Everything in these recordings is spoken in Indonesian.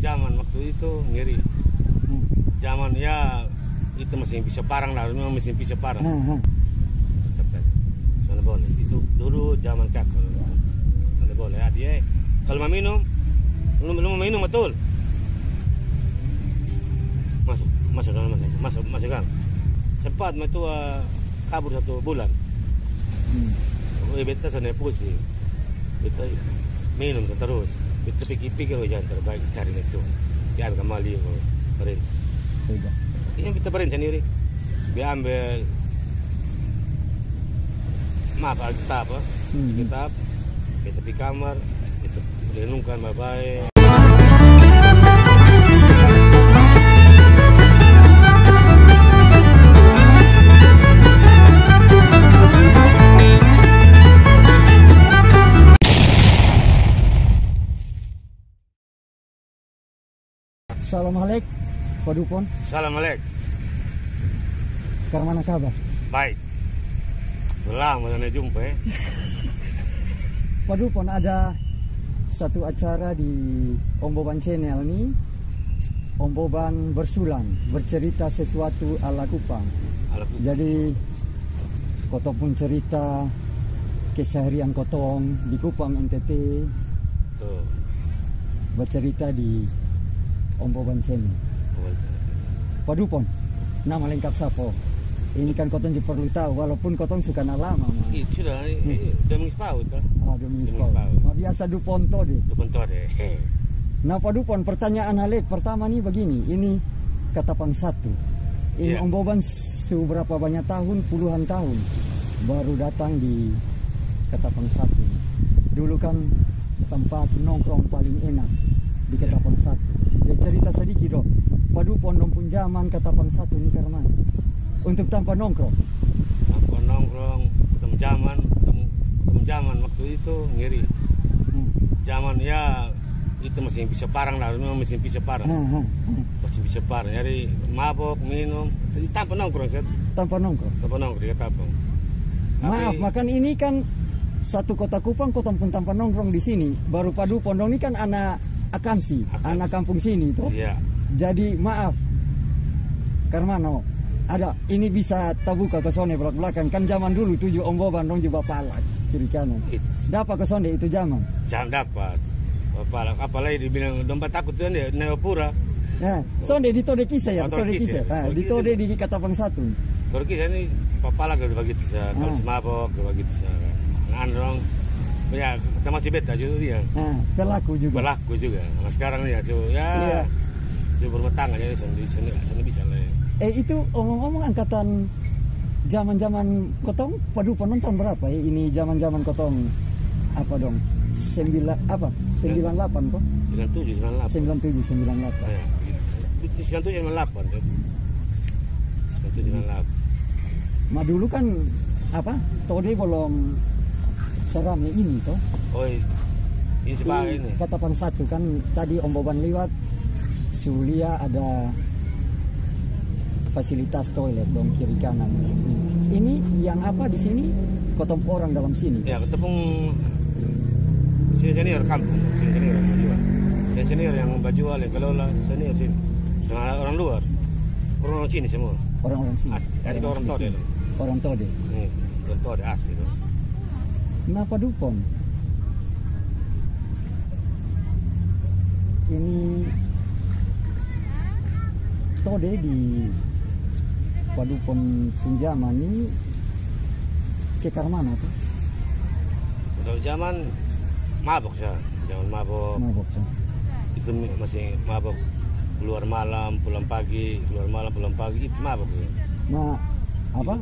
zaman waktu itu ngiri. Hmm. Zaman ya itu mesin pisau parang lah, memang mesin pisau parang. Cepet. Sana boleh. Itu dulu zaman kakak. Sana boleh. Ya, dia kalau mau minum, lu, lu mau minum betul. Masuk, masuk dalam masuk, masuk, masuk gang. Sempat itu kabur satu bulan. Hmm. Oh, beta sana pusing. Beta minum terus. Beta pikir-pikir jangan terbaik cari itu. Dia kembali berhenti. Sudah. Ini kita berhenti sendiri. Dia ambil maaf Alkitab, ah. Hmm. Alkitab, kita di kamar, kita renungkan baik-baik. Assalamualaikum Pak Dupon Assalamualaikum. Karena kabar Baik. Lama sana jumpa eh. Pak Dupon ada satu acara di Omboban Channel nih Omboban bersulang bercerita sesuatu ala Kupang Alaku. Jadi kotong pun cerita keseharian kotong di Kupang NTT Tuh. bercerita di Omboban Channel Pak Dupon nama lengkap Sapo ini kan kotong juga perlu tahu walaupun kotong suka lama mah. Ih, sudah, eh, udah mengispau tuh. Ah, demi Demi sekolah. tahu. Nah, biasa Dupon to deh. Bentar deh. Eh. Nah Pak Dupon pertanyaan Halek pertama nih begini ini Katapang satu ini Iya. Om Boban seberapa banyak tahun puluhan tahun baru datang di Katapang satu dulu kan tempat nongkrong paling enak di Iya. Katapang satu cerita sedikit dong Pak Dupon dong pun zaman Katapang satu nih karena untuk tanpa nongkrong Aku nongkrong, ketemu zaman, ketemu, ketemu zaman waktu itu ngiri. Hmm. Zaman ya itu mesin pisau parang lah, memang mesin pisau parang. Ah, ah, ah. Mesin pisau parang, jadi mabok, minum, tanpa nongkrong, set. tanpa nongkrong tanpa nongkrong di Ketapang. Maaf, makan ini kan satu kota Kupang, kota pun tanpa nongkrong di sini. Baru Padu Pondong ini kan anak Akamsi, Akamsi. anak kampung sini itu. Iya, Jadi maaf, Karmano, ada ini bisa tabuka ke sone belak belakang kan zaman dulu tujuh Om Boban dong juga palak kiri kanan. Dapat ke sone itu zaman. jangan dapat. Apalagi, apalagi dibilang dompet takut kan dia neopura. Nah, sonde di tode kisah ya, tode tode kisah. kisah. Nah, Tode di kisah tode di Katapang satu. Kalau kita ini papala kalau begitu kalau Ah. semabok kalau begitu sa. Androng, ya kita masih beta juga dia. Nah, pelaku juga. Berlaku juga. Nah, sekarang ya, so, ya, Iya. so berumah tangga jadi sendiri sendiri bisa lah. ya. Eh itu omong-omong angkatan zaman-zaman kotong padu penonton berapa ya? Ini zaman-zaman kotong apa dong? Sembilan apa? Sembilan delapan kok? Sembilan tujuh, sembilan delapan. Sembilan tujuh, sembilan delapan. Ya, gitu. Sembilan tujuh, sembilan delapan. Sembilan tujuh, sembilan delapan. Ma dulu kan apa? Tode belum seramai ini toh. Oh, ini sebagai ini. Katapan satu kan tadi Om Boban lewat Sulia ada fasilitas toilet dong kiri kanan. Ini yang apa di sini? Kotong orang dalam sini. Ya, ketepung sini senior kampung, sini senior yang senior yang bajual, yang kelola, senior sini. Dengan orang luar, orang orang sini semua. Orang-orang sini. As- asli orang sini. Tode. Orang Tode. Nih, orang Tode asli tuh. Kenapa Dupon? Ini Tode di Padupon pinjaman ini ke mana tuh? Kalau zaman mabok saya, zaman mabok Mabok tuh. itu masih mabok keluar malam, pulang pagi, keluar malam, pulang pagi itu mabok. Nah, apa?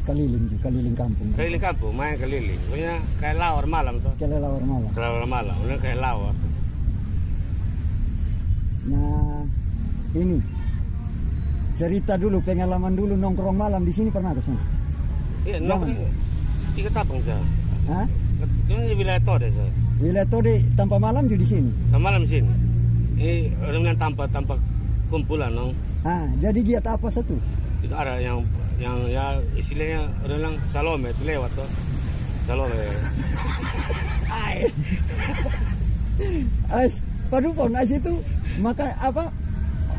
Keliling keliling kampung. Keliling kampung, main keliling. Pokoknya kayak lawar malam tuh. Kelelawar malam. Kelawar malam, udah kayak lawar. Nah, ini cerita dulu pengalaman dulu nongkrong malam di sini pernah ke sana? Iya, nongkrong. Tiga tapang saya. Hah? Ini di wilayah Tode saya. Wilayah Tode tanpa malam juga di sini. Nah, malam sini. Ini orang bilang tanpa tanpa kumpulan dong. Ah, jadi giat apa satu? Itu ada yang yang ya istilahnya orang bilang salome itu lewat tuh. Salome. Ais, Padupon as itu maka apa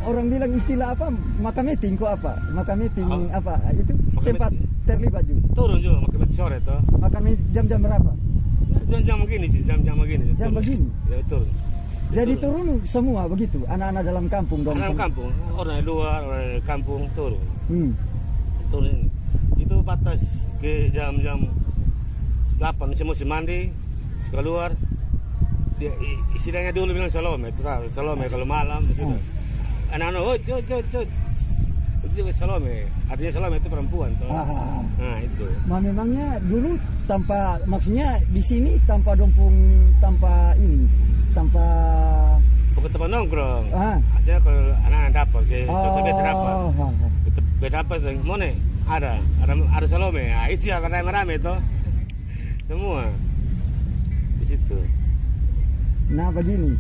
orang bilang istilah apa maka meeting kok apa maka meeting Oh. apa itu Maka sempat meeting. terlibat juga turun juga makin sore tuh maka jam-jam berapa jam-jam begini jam-jam begini Jam turun. begini? ya turun jadi turun semua begitu anak-anak dalam kampung dong dalam kampung orang luar orang kampung turun Hmm. Turun itu batas ke jam-jam 8 musim musim mandi suka keluar dia istilahnya dulu bilang salome itu tahu salome kalau malam sudah anak-anak oh cot cot cot itu salome artinya salome itu perempuan tuh. Ah. nah itu. Ma memangnya dulu tanpa maksudnya di sini tanpa dompung tanpa ini tanpa bukan tempat nongkrong. Ah. Artinya kalau anak-anak dapat ke contoh beta dapat Beta- beta dapat mana ada. Ada ada salome ah itu yang rame-rame tuh semua. Di situ. Nah begini,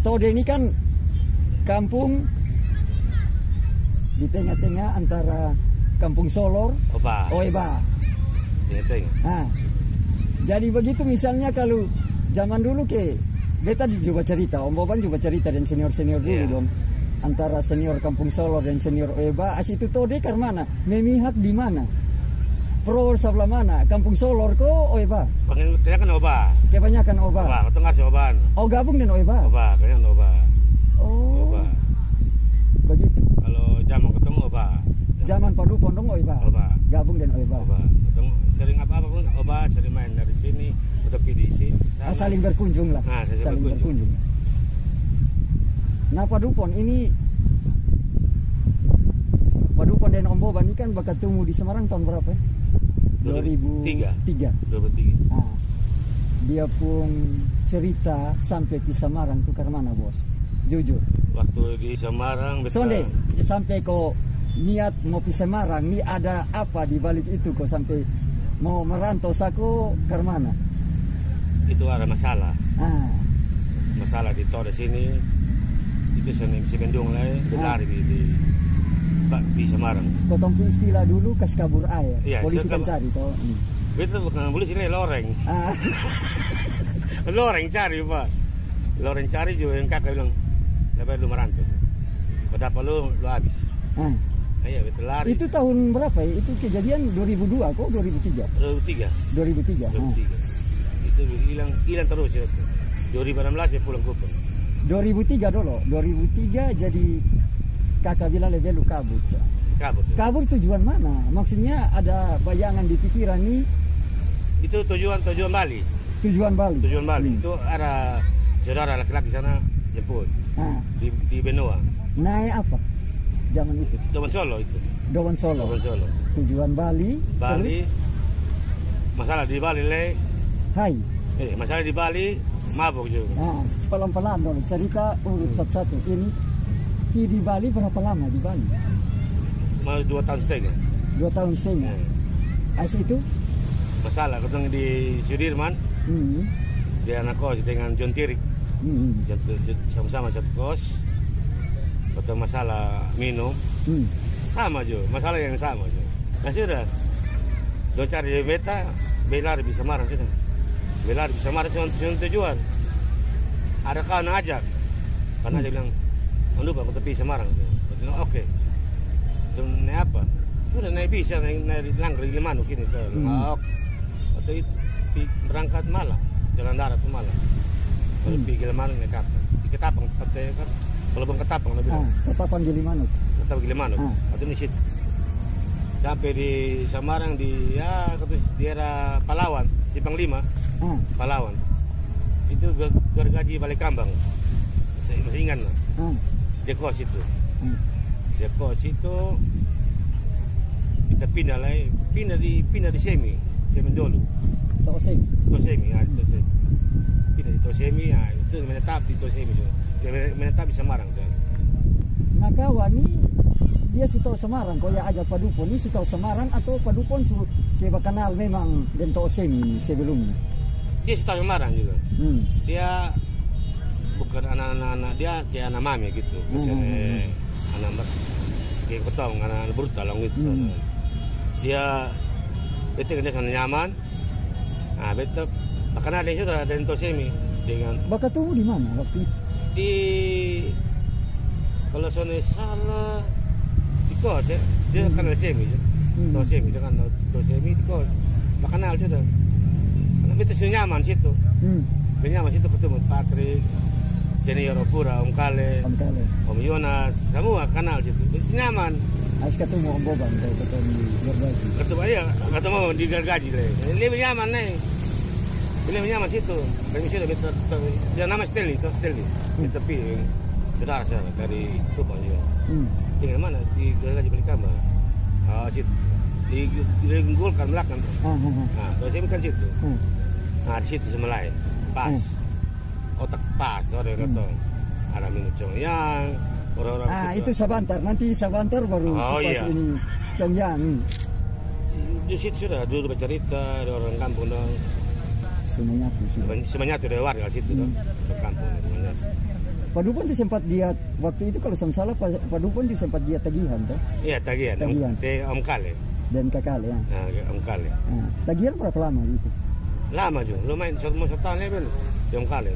Tode ini kan kampung di tengah-tengah antara kampung Solor, opa Oeba. ya. Tengok Nah, jadi begitu misalnya kalau zaman dulu ke, beta coba cerita, Om Boban coba cerita dan senior-senior dulu Iya. dong. Antara senior kampung Solor dan senior Oeba, as itu Tode ke mana? Memihak di mana? Pro sebelah mana? Kampung Solor ko Oeba? Pengen kaya kan oba. Kebanyakan Oba. Oba, kau dengar si oban. Oh gabung dengan Oeba? Oba, kaya kan oba. Oh, Oba. begitu. Kalau zaman ketemu oba. Zaman Padu Pondong Oiba. Oba. Gabung dan Oiba. Oba. Ketemu sering apa-apa pun oba sering main dari sini atau di sini. Ah, saling berkunjung lah. Nah, saling berkunjung. Nah Padupon ini Padupon dan Om Boban ini kan bakat tumbuh di Semarang tahun berapa ya? 2003. 2003. 23. Ah, dia pun cerita sampai ke Semarang tuh ke mana bos? Jujur. Waktu di Semarang beta- Sonde sampai kok niat mau ke Semarang nih ada apa di balik itu kok sampai mau merantau sako ke mana? itu ada masalah. Ah, Masalah di Tore sini itu seni si bendung lah ya, berlari di, di di Semarang. Kotong pun istilah dulu kas kabur air. Iya, Polisi kan cari toh. Hmm. Itu bukan boleh sini loreng. Ah, Loreng cari pak Loreng cari juga yang kakak bilang Lepas lu merantau Berapa lu lu habis ah. Iya betul lari Itu tahun berapa ya? Itu kejadian 2002 kok 2003. 2003 2003. Ah. 2003 Itu hilang hilang terus ya 2016 ya pulang kupon 2003 dulu. 2003 jadi kakak bilang lebih lu kabur. Sa. Kabur tuh. Kabur tujuan mana? Maksudnya ada bayangan di pikiran nih Itu tujuan tujuan Bali tujuan Bali. Tujuan Bali Hmm. Itu ada saudara laki-laki sana jemput Ah, di, di Benoa naik apa? Zaman itu. Doban Solo itu Doban Solo. Doban Solo Tujuan Bali. Bali Masalah di Bali le Terus, hai. eh, Masalah di Bali Mabuk juga Nah, pelan-pelan dong cerita urut satu-satu. Ini di Bali berapa lama di Bali? Mau dua tahun setengah Dua tahun setengah. Eh, As itu? Masalah ketemu di Sudirman Hmm. dia anak kos dengan John Tirik Hmm. Sama-sama satu kos ketemu masalah minum Hmm. sama juga masalah yang sama juga nah sudah Don cari beta belar bisa marah sudah belar bisa marah cuma cuma tujuan. Ada kawan ajak? Karena dia bilang anu ke tepi Semarang bilang, oke. Cuma naik apa? Sudah naik bisa naik naik langgar di mana kini saya Hmm. "Ah, waktu itu berangkat malam jalan darat ke malam. Kalau Hmm. pergi Gilimanuk naik kapal di Ketapang katanya kan kalau bang Ketapang bilang. Ah, Ketapan Gilimanuk. tetap Gilimanuk Ah. atau di situ sampai di Semarang di ya di daerah Palawan Simpang 5 Ah, Palawan itu ge- gergaji balik kambang. Masih masih ingat lah ah, dia kos itu ah. dia kos itu kita pindah lah eh. pindah di pindah di semi. Semi dulu. Toseng. Tosemi ya Tosemi pindah di Tosemi ya itu menetap di Tosemi juga menetap di Semarang saya Nah kawan ni dia su tahu Semarang. Kau ya ajak Padupon ni su tahu Semarang atau Padupon su keba kenal memang dan Toseng ni sebelumnya. Dia suka Semarang juga Hmm. dia bukan anak-anak dia kayak anak mami gitu terus Hmm. eh, anak kayak ketong anak-anak brutal gitu Hmm. dia betul dia sana nyaman nah betul karena ada yang sudah ada yang tosemi dengan Bakat tumbuh di mana waktu itu? di kalau soalnya salah di kos ya dia Hmm. kenal semi ya Hmm. Tahu semi dia kan tahu semi di kos tak kenal sudah itu sudah nyaman situ Hmm. Sudah nyaman situ ketemu Patrick senior Opura Om Kale Om Kale. Om Yonas semua kenal situ itu nyaman Ais ketemu Om Boban kayak ketemu di Gergaji. ketemu aja ketemu di gargaji le ini lebih nyaman nih ini lebih nyaman situ kami sudah kita dia nama Stanley itu Stanley di tepi saudara saya dari Kupang juga Hmm. tinggal mana di gargaji balik kamar ah situ di di Gulkan belakang. Ah, ah, ah. nah terus saya kan situ Hmm. Nah di situ semelai. Pas. Otak pas orang kata. Ada minum yang orang-orang Ah, itu Sabantar. Nanti Sabantar baru Oh, pas iya. ini. Congyang. Hmm. di situ sudah dulu bercerita ada orang kampung dong semuanya tuh ada warga situ dong di kampung semuanya Pak Dupon tuh sempat dia waktu itu kalau saya salah Pak Pak Dupon tuh sempat dia tagihan tuh. Iya tagihan. Tagihan. Om, Om Kale. Dan kakak ya. nah, Om Kale. Ah, tagihan berapa lama gitu? Lama juga lumayan satu satu tahun ya ben? Om Kale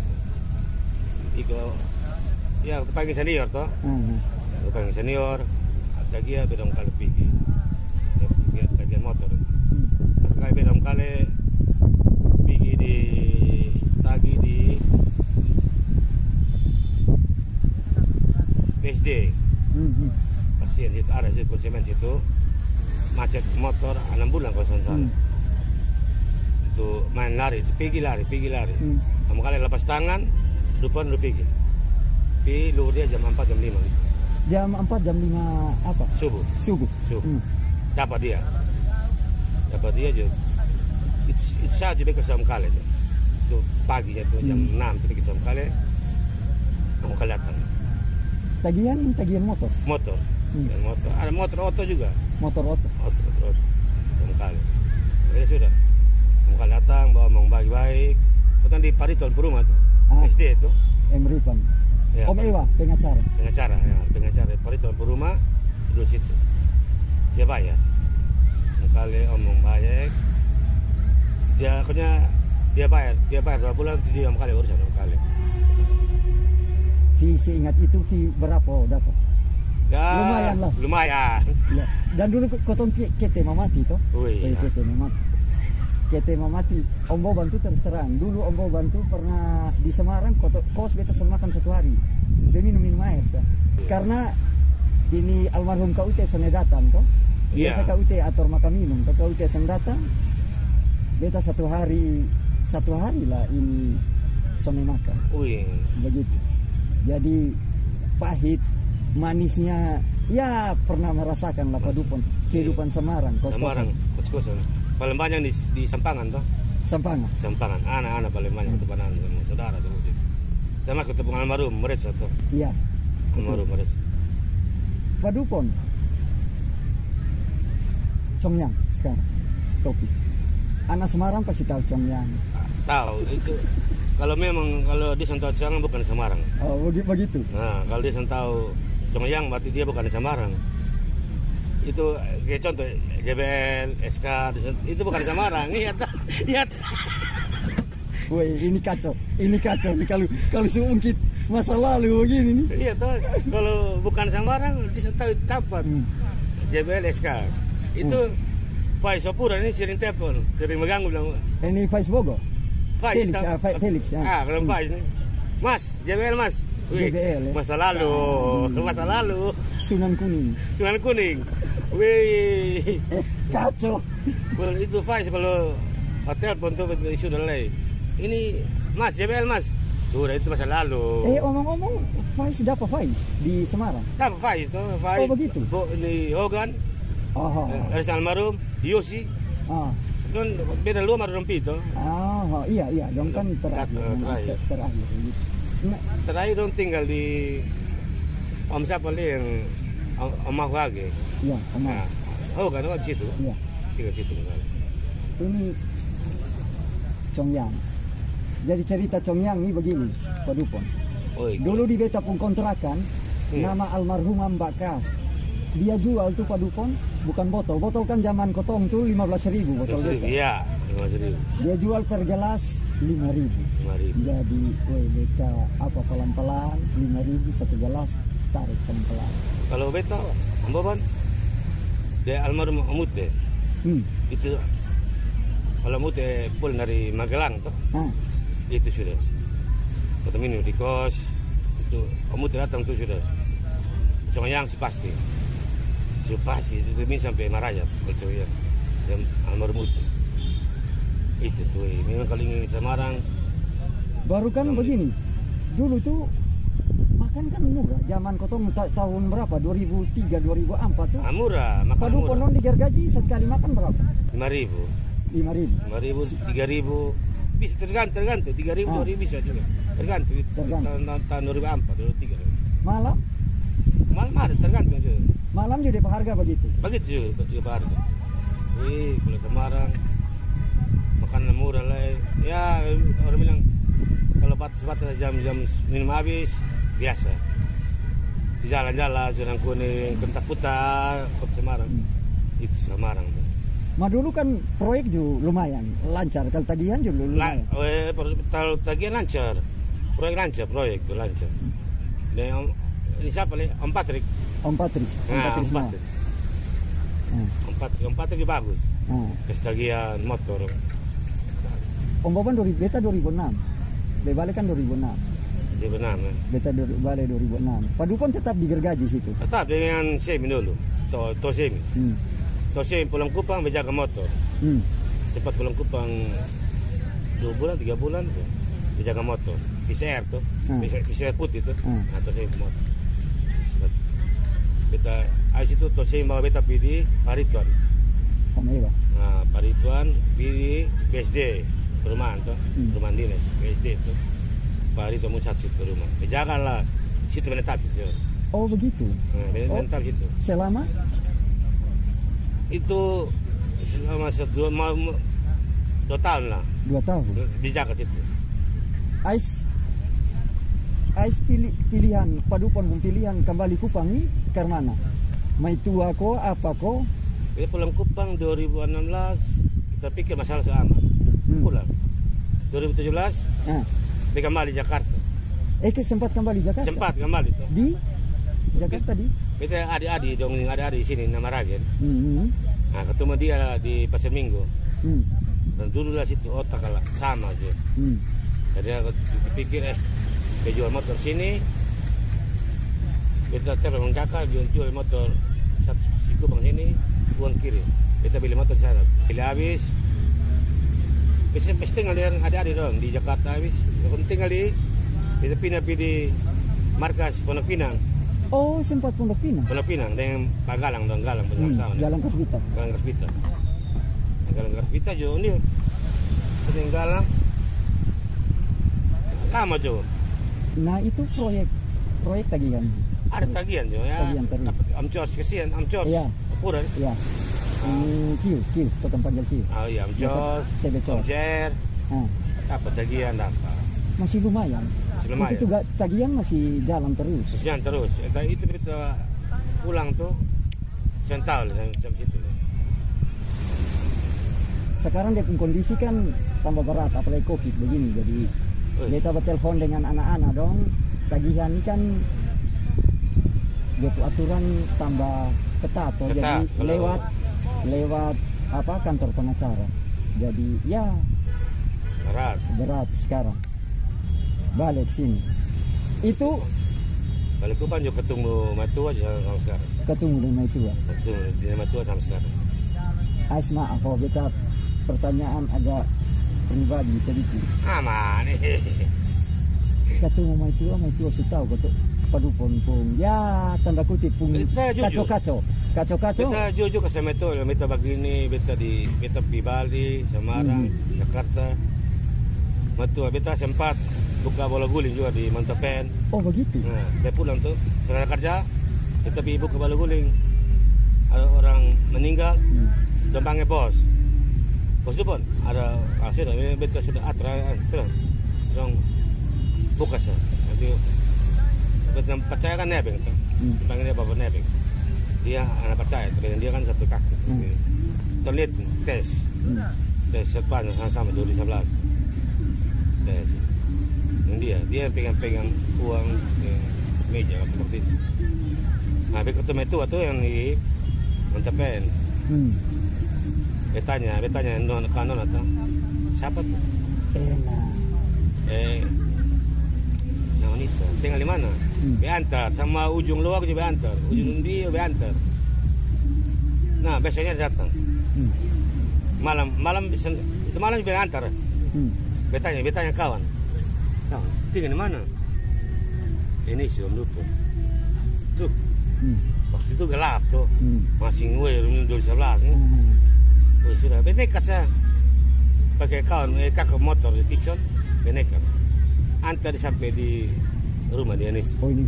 Iko ya panggil senior toh. Ah. Aku panggil senior. Tagihan beda Om Kale pergi Ya, tagihan motor. Hmm. Kaya beda Om Kale pergi di tagi di BSD Hmm, hmm. pasien situ ada situ konsumen situ. Macet motor enam bulan kalau saya salah. Hmm. Itu main lari pergi lari pergi lari Hmm. kamu kali lepas tangan depan lu pergi pi lu dia jam 4 jam 5 Jam 4 jam 5 apa? subuh Subuh. subuh Hmm. dapat dia dapat dia juga itu, itu saja mereka sama kali itu itu paginya itu jam Hmm. 6 itu sama kali kamu kali datang Tagihan tagihan motor, motor Hmm. Dan motor ada motor oto juga motor oto. Otot, otot, kamu kali. Ya sudah. Kamu kali datang bawa mau baik-baik. Bukan di Pariton Perumah tuh. Ah. SD itu. Emripan. Ya, Om Ewa pengacara. pengacara ya, pengacara Pariton Perumah duduk situ. Dia bayar. Kamu kali omong baik. Dia akhirnya dia bayar, dia bayar berapa bulan dia kali urusan kamu kali. Fee seingat itu fee berapa oh, dapat? Ya, Lumayan lah. Lumayan. Ya. Dan dulu kotong kete mamati toh. Eh, ya. kete mamati. Kete mamati. Om Boban tuh terus terang. Dulu Om Boban tuh pernah di Semarang koto, kos beta sama makan satu hari. Dia minum minum air sah. Karena ini almarhum KUT sana datang toh. Iya. Biasa KUT atur makan minum. Tapi KUT sana datang. Beta satu hari satu hari lah ini sama makan Wih, begitu. Jadi pahit, manisnya ya pernah merasakan lah kehidupan Semarang, kos Semarang, kos-kosan. Paling banyak di, di Sampangan toh. Sampangan. Sampangan, anak-anak paling banyak Hmm. ketemu anak sama saudara tuh. Sama ketemu almarhum Meres atau Iya, almarhum Meres. Pak Dupon. Congyang sekarang, topi. Anak Semarang pasti tahu Congyang. Tahu itu kalau memang kalau dia santau Jangan bukan Semarang. Oh begi- begitu. Nah kalau dia santau Congyang berarti dia bukan Semarang. Itu kayak contoh JBL, SK itu bukan Semarang. Iya? Iya? Woi ini kacau, ini kacau nih kalau kalau seungkit masa lalu begini nih. Iya toh. Kalau bukan Semarang dia santau tempat. Hmm. JBL, SK itu Faiz Sopura ini sering telepon, sering mengganggu bilang Ini Faiz Bogo. Faiz, Felix, ah, Fe- Felix, ya. Ah, kalau Faiz nih. Mas, JBL Mas. Wih, JBL, ya. Masa lalu, masa lalu. Sunan Kuning. Sunan kuning. Wih, Eh, kacau. kalau itu Faiz kalau hotel pun tuh sudah lay. Ini Mas, JBL Mas. Sudah itu masa lalu. Eh omong-omong Faiz dapat Faiz di Semarang. Apa Faiz tuh? Faiz. Oh, begitu? Bo, ini Hogan, Oh, eh, Aris almarhum, Yosi. ah, Kan beda lu sama Rompito. ah, iya iya, dong kan terakhir, Eh, terakhir. ter- terakhir. gitu. Nah, Terakhir dong tinggal di Om siapa yang Om, Om Mahwage. iya, omong, Nah, oh kan di situ. iya. Tinggal situ. kan. Ini Congyang. Jadi cerita Congyang ini begini, Pak Dupon. Oh, iya. Dulu di beta pun kontrakan, Iya. nama almarhumah Mbak Kas. Dia jual tuh Pak Dupon, bukan botol. Botol kan zaman kotong tuh 15 ribu botol Terus, biasa. Iya, lima ribu Dia jual per gelas 5000 lima ribu Jadi woi beta apa pelan-pelan 5000 satu gelas tarik pelan-pelan. Kalau beta amboban dia almarhum amute Hmm. itu kalau amute pul dari Magelang tuh Ah, itu sudah. Ketemu minum di kos. Itu amute datang tuh sudah. Cuma yang pasti itu pasti itu min sampai maraya kalau yang yang almarhum itu itu tuh memang kalau ingin Semarang baru kan begini. Dulu tuh makan kan murah. Zaman kotong ta- tahun berapa? 2003 2004 tuh. ah, murah makan Padu murah ponon digergaji sekali makan berapa? lima ribu 5000 lima ribu tiga ribu bisa tergantung tergantung tiga ribu Ah. dua ribu bisa juga tergantung Tergantung. tahun tahun, tahun dua ribu empat dua ribu tiga Malam malam ada tergantung juga malam juga dapat harga begitu. begitu juga juga harga wih kalau Semarang makanan murah lah ya orang bilang kalau batas-batas jam-jam minum habis biasa di jalan-jalan Surang Kuning Kentak Putar kota Semarang itu Semarang Ma dulu kan proyek juga lumayan lancar. Kalau tagihan juga La, lumayan. eh, per- tal tagihan lancar proyek lancar proyek lancar dan om- ini siapa nih Om Patrik Om Patris, Om nah, Patris Om. Patrik Ah, Om Patrik Om Patrik juga bagus ah. kestagihan motor Om Boban 2000, beta 2006. Bebale kan 2006. Dia benar eh. Beta bale 2006. Padupon tetap digergaji situ. tetap dengan semi dulu to, to semi Hmm. to semi pulang kupang menjaga motor Hmm. sempat pulang kupang dua bulan tiga bulan tuh menjaga motor PCR tuh Hmm. PCR putih tuh Hmm. nah, to semi motor beta habis itu to semi bawa beta pergi Parituan Om Ewa. nah Parituan pergi BSD perumahan tuh Hmm. perumahan dinas BSD tuh Parituan mau satu situ rumah menjaga lah situ menetap situ Oh begitu. nah, Oh. menetap situ Selama itu selama dua, mau, dua tahun lah dua tahun. di Jakarta itu. Ais Ais pilih pilihan padupon pun pilihan kembali Kupang ini ke mana? Mai tua ko apa ko? Kita pulang Kupang 2016 kita pikir masalah sama. Hmm. Pulang 2017 Ah. Dia kembali Jakarta. Eh ke sempat kembali Jakarta? Sempat kembali tuh. Di Jakarta di? Kita adik-adik dong adik-adik di sini nama Ragen. Hmm. Nah ketemu dia di Pasar Minggu Hmm. dan dulu lah situ otak lah sama aja. Hmm. Jadi aku pikir eh dia jual motor sini kita telepon kakak jual, jual motor satu si Kupang sini uang kiri kita beli motor di sana beli habis bisa tinggal di ada-ada dong di Jakarta habis aku tinggal di kita pindah di markas Pondok Pinang Oh sempat Pondok Pinang. Pondok Pinang dengan Pak Galang dong Galang Hmm. bersama-sama Jalan Karvita. Galang Karvita Galang Karvita juga ini Sering Galang lama juga Nah itu proyek proyek tagihan. ada tagihan juga ya Tagihan dapat amcos kesian amcos Iya. ukuran Ya. Kiu kiu tukang panggil kiu. oh iya Sebecos. omcer Ah. dapat tagihan dapat Masih lumayan. Masih lumayan. Itu tagihan masih jalan terus. kesian terus Eta- itu kita pulang tuh sentau jam situ Sekarang dia pun kondisi kan tambah berat apalagi covid begini jadi Oi. dia dapat telepon dengan anak-anak dong tagihan ini kan dia aturan tambah ketat toh. Ketat, jadi lewat lewat apa kantor pengacara. Jadi ya berat. berat sekarang. Balik sini. Itu balik kupan juga ketemu matua aja sama sekarang. ketemu dengan ya ketemu di matua sama sekarang. Asma kalau kita pertanyaan agak pribadi sedikit. Aman ketemu sama itu sama itu saya tahu kata padu pun pun. Ya tanda kutip pun kacau kacau kacau kacau Kita jujur ke Semeto, beta begini, beta di beta di Bali, Semarang, Jakarta. Betul, beta sempat buka bola guling juga di Montepen. oh begitu Nah, dia pulang tuh, setelah kerja, kita pergi buka bola guling. Ada orang meninggal, Hmm. dan panggil bos. Bos itu pun ada, ah, sudah, beta sudah atra, sudah, orang buka sah. Nanti, percaya kan nebeng tuh, Hmm. bapak nebeng. Dia anak percaya, tapi dia kan satu kaki. Hmm. Terlihat tes, Hmm. tes sepan sama-sama 2011 tes yang dia dia pegang-pegang uang di meja seperti itu nah ketemu itu tuh yang di mentepen Hmm. betanya betanya non kanon atau siapa tuh eh nah itu. Tinggal di mana? Hmm. Beantar sama ujung luar juga Beantar ujung dia Beantar nah besoknya datang. Hmm. malam malam bisa itu malam juga Beantar Hmm. betanya betanya kawan. Kawan tinggal di mana? Ini sih om lupa. Tuh. Hmm. waktu itu gelap tuh. Hmm. masih gue rumah 2011 nih. Ah. Oh, sudah. Benekat saya. Pakai kawan eh, kakak motor di Fiction benekat antar sampai di rumah dia nih Oh ini.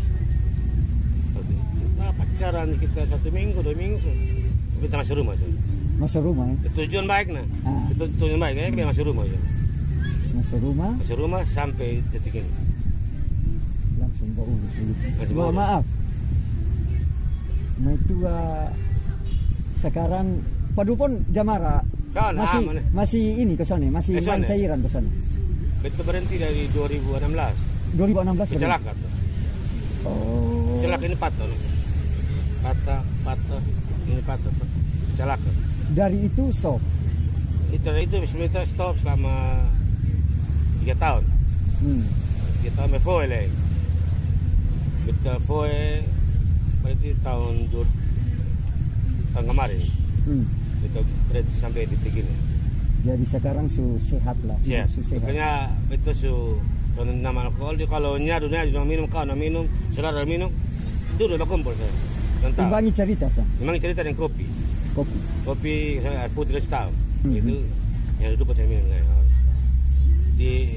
nah, pacaran kita satu minggu dua minggu kita masuk rumah saja Masuk rumah ya. tujuan baik nah Ah. itu tujuan baik ya kita masuk rumah saja Masuk rumah masuk rumah sampai detik ini langsung bau begitu. Masih bau. maaf. Nah itu sekarang Padupon Jamara Kawan, masih eh. masih ini ke sana, masih cairan ke sana. betul berhenti dari 2016 2016 berarti? kecelakaan. Oh. kecelakaan ini patah patah patah ini patah kecelakaan Dari itu stop. itu itu kita stop selama tiga tahun Hmm. tiga tahun before kita foe berarti tahun tahun kemarin Hmm. kita berarti sampai detik ini Jadi sekarang su sehat lah, su, ya su sehat. makanya itu su kalau nama alkohol di kalau nyadu nyadu jangan minum kau minum saudara minum dulu udah kumpul saya tahu Imbangi cerita sa memang cerita dengan kopi kopi. kopi saya air putih tahu itu yang dulu saya minum saya di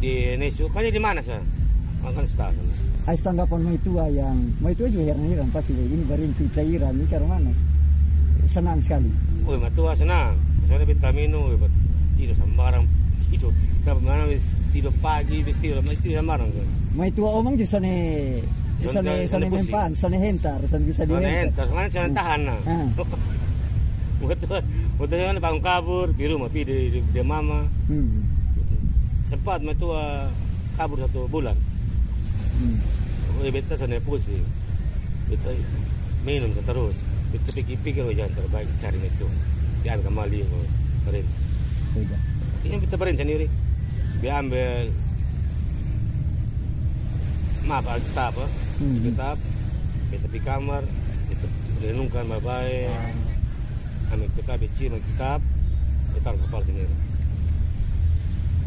di Nesu kan di mana saya makan setahun Ais tanggapan mai tua yang mai tua juga heran-heran pasti ini berinti cairan ini karena mana? Senang sekali. oh matua senang soalnya vitamin oh tidur sembarang berapa mana wis tidur pagi wis tidur wis tidur sembarang kan Mai tua omong di sana di Sana- sana sana sana mempan, sana hentar, sana bisa dihentar. enter soalnya jangan tahan nah Ah. betul betul kan bangun kabur di rumah pi di, di, di mama Hmm. sempat matua kabur satu bulan Hmm. Beta sana pusing. Beta minum terus. Beta pikir-pikir oh jangan terbaik cari itu. Ambil kembali oh. Sudah. Ini beta berin sendiri. Dia ambil maaf kitab ah. Hmm. Kitab. Beta pergi kamar. Beta renungkan baik-baik. Ambil kitab, beci kitab. Taruh kepala sendiri.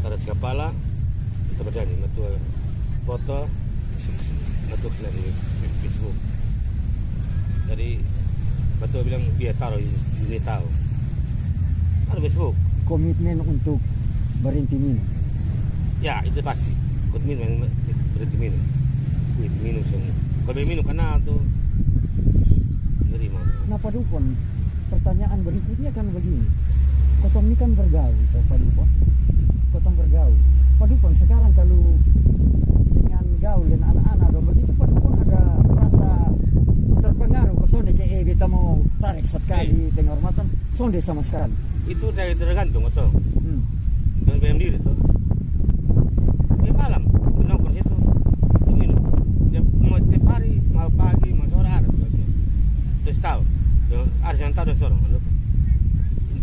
Taruh di kepala. Kita berdani. Matua foto. Matua kena di di Facebook. Jadi Matua bilang dia taruh ini tahu. Taruh Facebook. Komitmen untuk berhenti minum. Ya itu pasti. Kau minum berhenti minum. Berhenti minum semua. Kalau minum kena tuh mana? Nah Padupon, pertanyaan berikutnya kan begini. Kotong ini kan bergaul, toh Padupon. Kotong bergaul. Padupon sekarang kalau dengan gaul dengan anak-anak dong begitu Padupon ada rasa terpengaruh ke Sonde ke eh beta mau tarik sekali penghormatan Sonde sama sekali. Itu dari tergantung atau Hmm. dengan diri tuh. Malam menongkrong situ tuh minum. Tiap mau tiap hari mau pagi mau sore ada dia. Terus tahu. Yang Ada yang tahu dan sorong.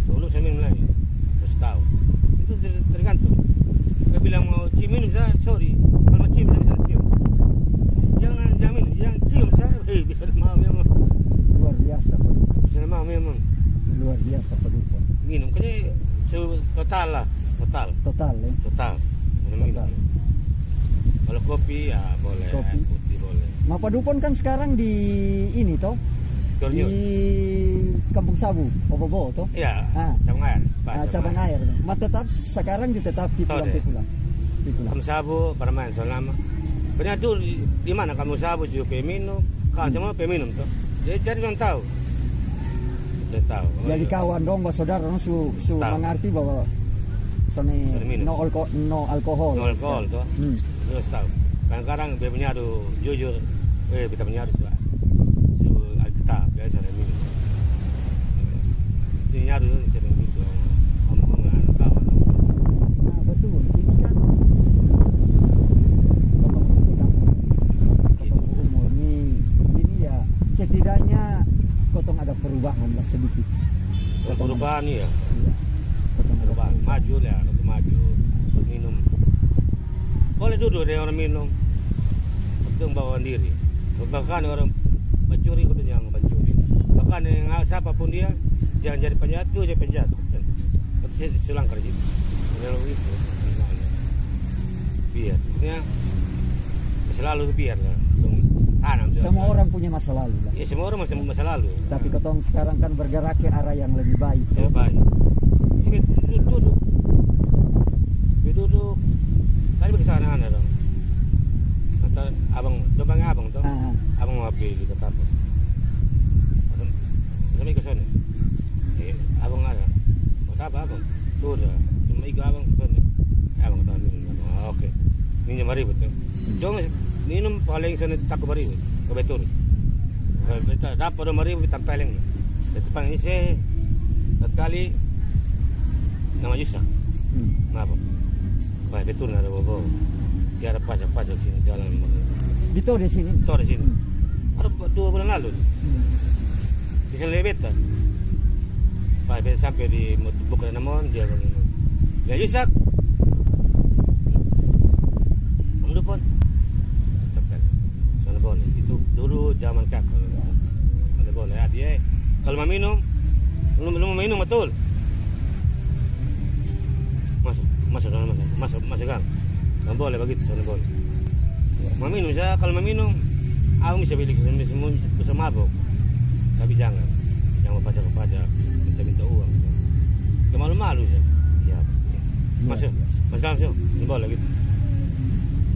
Dulu saya minum lagi. Terus tahu. Itu ter- tergantung. Dia bilang mau cium minum saya sorry. Kalau mau cium saya bisa cium. Jangan minum, jangan cium saya. Eh bisa mau memang. Luar biasa Padupon. Bisa mau memang. Luar biasa Padupon. Minum kayaknya total lah, total. Total ya. total Total. Kalau kopi ya boleh Kopi. air putih boleh Nah Padupon kan sekarang di ini toh di Kampung Sabu, Obobo toh. ya Ah. cabang air Pak, Ah, cabang air. Ma tetap sekarang ditetap di pulang di pulang. Di pulang. kamu sabu permain selama Pernah dulu di, di mana kamu sabu juga minum kawan Hmm. semua pe minum tuh jadi jadi orang tahu dia tahu Jadi kawan dong, bahwa saudara su, su Tahu. mengerti bahwa sone no alkohol no alcohol. No tuh hmm. terus tahu kadang-kadang bebenya jujur eh kita menyaris lah si kita biasa ada minum. Si nyaru sering gitu omongan ah, betul. Ini kan gitu. ini ya setidaknya kotong ada perubahan lah sedikit. Perubahan ya maju lah, untuk maju untuk minum. Boleh duduk deh orang minum, itu bawa diri. Bahkan orang pencuri itu jangan pencuri. Bahkan yang siapa pun dia jangan jadi penjahat, juga jadi penjahat. Itu saya sulang kerja. Kalau itu, biar, ya selalu biar lah. Tanam. Semua orang punya masa lalu lah. Ya semua orang masih masa lalu. Tapi kotong sekarang kan bergerak ke arah yang lebih baik. Ya baik. Ini duduk, duduk. Ini duduk. Tadi ke sana ada dong. Kata abang, dompangnya abang tuh. Ah, Di apa? Abang, kami ke sana. Eh, abang ada. Mau apa abang? Tuh. Cuma ikut abang ke sana. Abang kata minum. Abang, ah, oke. Minum mari betul. Jangan minum paling sana takut mari ke betul. Dapat mari kita paling. Itu pang ini saya satu kali nama Yusak. hmm. Kenapa? Baik betul nggak ada bobo. Dia ada pajak-pajak sini jalan. Itu di sini. Tahu di sini. Hmm. Dua bulan lalu. Hmm. Di sini lebih betul. Baik betul sampai di bukan namon dia begini. Ya Yusak. Om. Tepat. Sana boleh. Itu dulu zaman kakak. Sana boleh. Ya, dia kalau mau minum, belum belum minum betul. Masuk, masuk dalam masuk, masuk, masuk gang. Nggak boleh begitu, sana boleh. Mau minum saya kalau mau minum, aku bisa bilik bisa, bisa, bisa mabuk. Tapi jangan, jangan pajak pajak, minta minta uang. Ya malu-malu sih. Ya, masuk, masuk dalam sih, nggak boleh gitu.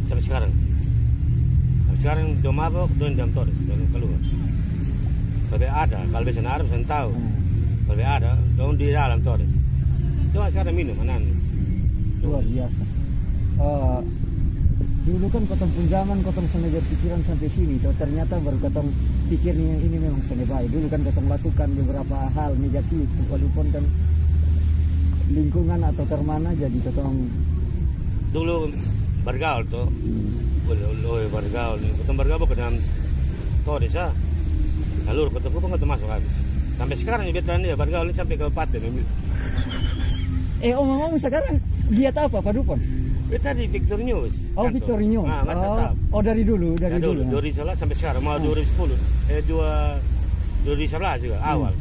Sampai sekarang. Sampai sekarang dia mabuk, dia jam torres, jangan keluar. Tapi ada, kalau bisa Arab saya tahu. Ah, Kalau ada, dia di dalam torres. Cuma sekarang minum, anak luar biasa. Eh, dulu kan kotong pun zaman kotong sangat berpikiran sampai sini toh ternyata baru kotong pikirnya ini memang sangat baik. Dulu kan kotong lakukan beberapa hal negatif walaupun kan lingkungan atau termana jadi kotong dulu bergaul tuh hmm, boleh bergaul. Ketemu bergaul ke dalam toh desa? Lalu ketemu pun ketemu masuk habis sampai sekarang ya betan dia bergaul ini sampai ke Paten eh omong-omong sekarang lihat apa Pak Dupon? kita di Victor News Oh kantor. Victor News. nah, oh, oh dari dulu dari Ya, dulu dulu. dari salah sampai sekarang mau 2010 eh dua 2011 juga awal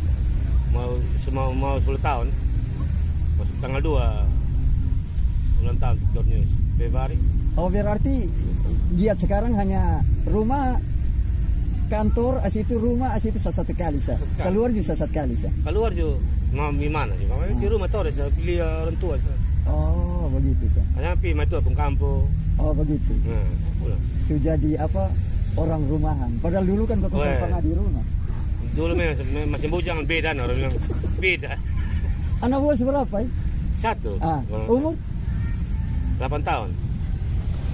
mau mau mau 10 tahun masuk tanggal 2 ulang tahun Victor News Februari Oh berarti lihat sekarang hanya rumah kantor as itu rumah as itu satu kali sah. Keluar juga satu kali sah. keluar juga mau di mana sih Mau di rumah Torres saya pilih orang tua. Oh begitu sah. hanya pi itu abang kampung Oh begitu. nah pulang Sudah di apa orang rumahan. Padahal dulu kan Weh. pernah di rumah. dulu memang masih- bujang beda orang bilang beda Anak buah seberapa ya? satu Ah, umur 8 tahun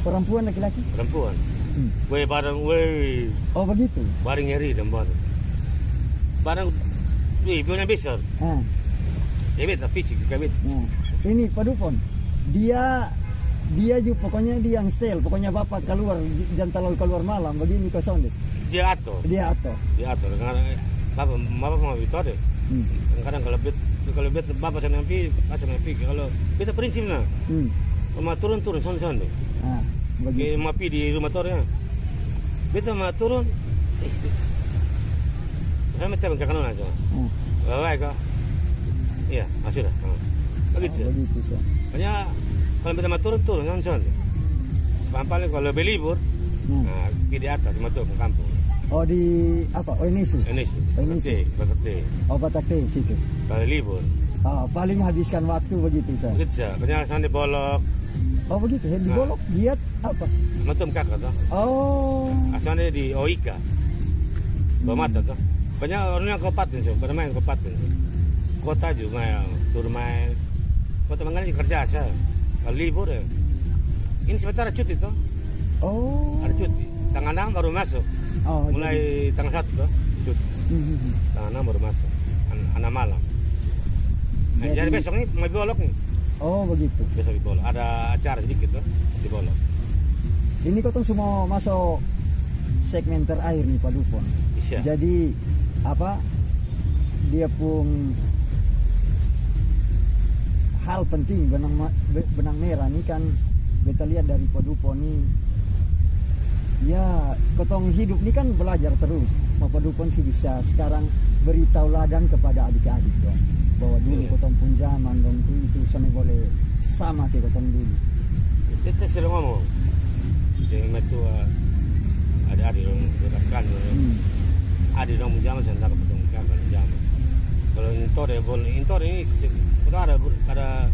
perempuan laki-laki? perempuan Hmm. Weh bareng weh Oh begitu. bareng nyeri dan bareng bareng wih punya besar Ah, ya beta fisik beta nah. Ini Pak Dupon. Dia dia juga pokoknya dia yang style. Pokoknya bapak keluar jangan terlalu keluar malam. Begini kosong deh. dia atur Dia atau. dia atur karena bapak bapak mau itu ada Hmm. kadang kalau bet kalau bet bapak saya nampi kasih nampi kalau beta prinsip nah Hmm. rumah turun turun son son deh Ah. Kayak mapi di rumah tornya. Beta mah turun. Saya minta bengkak kanon aja. Ah, Baik. Iya, masih dah. Ah. Begitu. oh, begitu sah. Makanya kalau beta mah turun son. Paling kalau belibur, Hmm. nah, di atas tuh ke kampung. Oh di apa? Oh ini sih. Ini sih. Oh, ini sih. Berkete. Oh Batak Teh situ. Kalau libur, Oh, paling habiskan waktu begitu sah. begitu sah. Makanya sana bolok, Oh begitu. Saya di Bolok giat apa? mah tuh kakak tuh. Oh. Asalnya di Oika. Bawa mata tuh. Banyak orang yang kabupaten sih, pada main kabupaten sih. Kota juga ya, turun main. Kota juga kerja aja. Kalau libur ya. Ini sebentar ada cuti tuh, Oh. ada cuti. Tanggal 6 baru masuk. Oh, Mulai tanggal 1 tuh, cuti. jadi- Hmm, hmm, hmm. Tanggal 6 baru masuk. An anak malam. Nah, Jadi- jadi, besok nih mau bolok nih. Oh begitu. Besok di bolok. Ada acara sedikit tuh di bolok. Ini kau tuh semua masuk segmen terakhir nih Pak Dupon. Bisa. Jadi apa dia pun hal penting benang benang merah nih kan beta lihat dari Pak Dupon nih ya kotong hidup ini kan belajar terus. Bapak Dupon sih bisa sekarang beri tauladan kepada adik-adik dong bahwa dulu Iya. kotong pun zaman dong itu itu sana boleh sama kayak kotong dulu. Kita sering ngomong. Dengan metua ada adik dong berkan hmm. adik dong menjaman saya tak ketemu kakak menjaman. Kalau ya boleh intor ini kita ada ada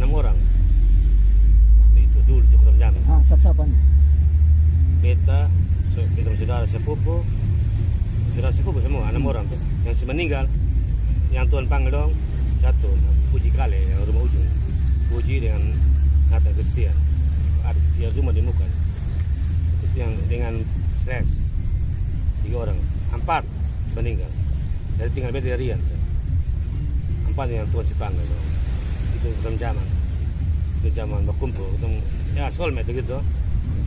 enam orang. Waktu itu dulu cukup menjaman. ah sap-sapan Beta, so, kita saudara sepupu, saudara sepupu semua enam orang tuh. Yang meninggal, yang Tuhan panggil dong satu, Puji Kale yang rumah ujung, Puji dengan Nata Christian, ada dia rumah di muka. Itu yang dengan stres tiga orang, empat meninggal. Jadi tinggal beta dari Rian. Yang Tuhan Cipanggil dong. Itu dalam zaman, itu zaman berkumpul, ketemu ya soulmate gitu.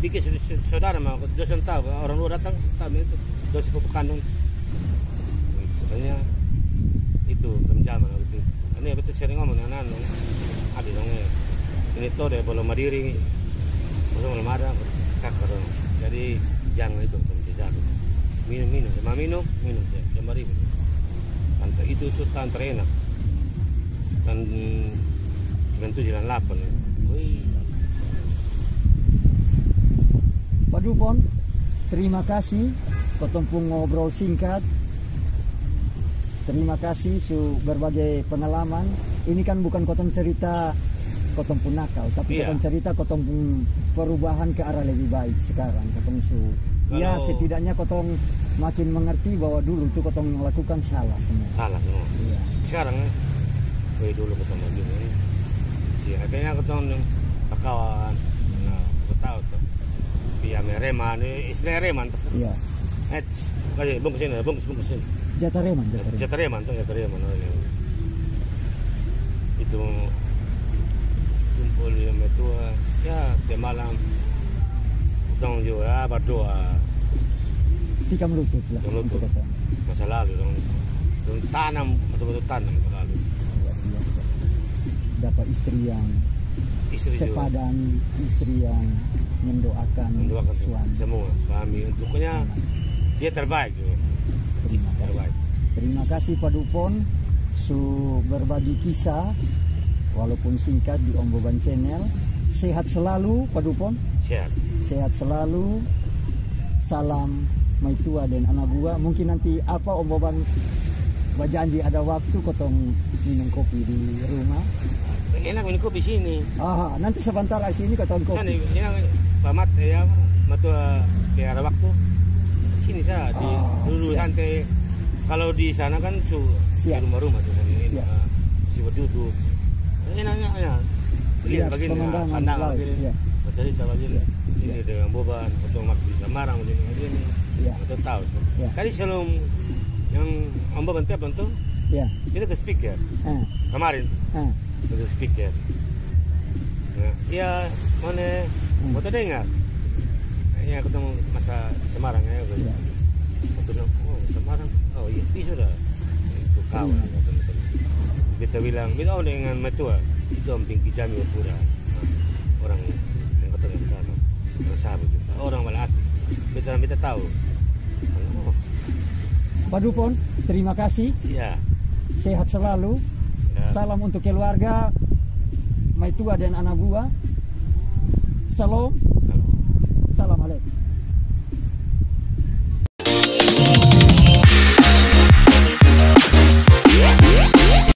Dikit saudara mah dosen tahu orang luar datang tahu itu dosen sepupu kandung. Itu katanya itu dalam zaman waktu itu. Ini ya betul sering ngomong dengan anu, ada dong ya. Ini tuh deh belum mandiri, belum ada kakak dong. Jadi jangan itu sejarah. Minum minum, sama minum minum ribu. Tante itu itu tahun terenak. Tujuh sembilan delapan. Wih, Pak Dupon, terima kasih kotong pun ngobrol singkat. Terima kasih su berbagai pengalaman. Ini kan bukan kotong cerita kotong pun nakal, tapi Iya. kotong cerita kotong pun perubahan ke arah lebih baik sekarang kotong su. Ya Kalau- setidaknya kotong makin mengerti bahwa dulu itu kotong melakukan salah semua. salah semua. Iya. sekarang gue dulu ketemu gini si akhirnya ketemu kawan nah aku tahu tuh via mereman istilah reman tuh Iya. eh kasih bungkus ini bungkus bungkus ini Jatah reman, jatah reman. reman tuh jatah reman oh, ini. itu kumpul di metua ya tiap malam dong juga berdoa Tikam lutut lah. Tikam lutut. masa lalu dong tanam betul-betul tanam Dapat istri yang istri juga sepadan, istri yang mendoakan, mendoakan suami. semua suami untuknya dia terbaik juga. Terima kasih. terbaik Terima kasih Pak Dupon su berbagi kisah walaupun singkat di Om Boban Channel. Sehat selalu Pak Dupon, sehat sehat selalu. Salam Maitua dan anak buah. Mungkin nanti apa Om Boban berjanji ada waktu kotong minum kopi di rumah. Enak minum kopi sini. Ah, nanti sebentar di sini kan kopi. enak. Pamat ya matua kayak ada waktu. Sini saya di Oh, dulu santai kalau di sana kan su di rumah-rumah tuh kan ini Siap. ah, si berduduk enaknya ya Lihat laut, begini ya. bercerita begini ini dengan boban atau mak bisa marah begini begini atau tahu. Kali sebelum yang om boban telepon tuh? Ya. kita ke speaker. Ah, kemarin ke speaker nah, ya. Mana? Mau dengar ya ketemu masa Semarang ya. Ya. Waktu oh Semarang. Oh iya di sudah. Itu kawan Hmm. kita bilang kita oh dengan metua itu om tinggi jami pura. Orang yang ketemu di sana orang sahabat kita orang malah kita kita tahu. Oh Pak Dupon, terima kasih. ya Sehat selalu. Ya. Salam untuk keluarga Maitua dan anak buah. Salam. Salam. Salam alaikum.